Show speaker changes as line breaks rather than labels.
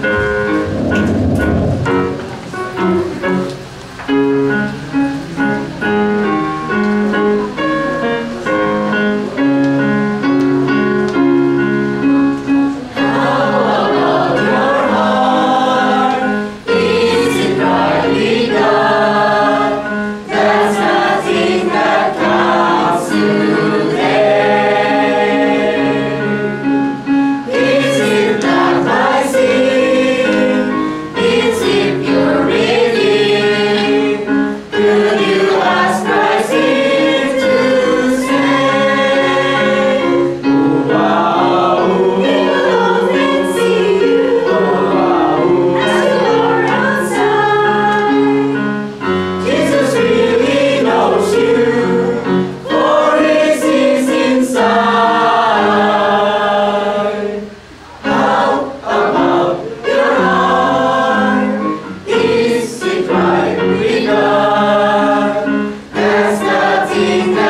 thank you Jesus.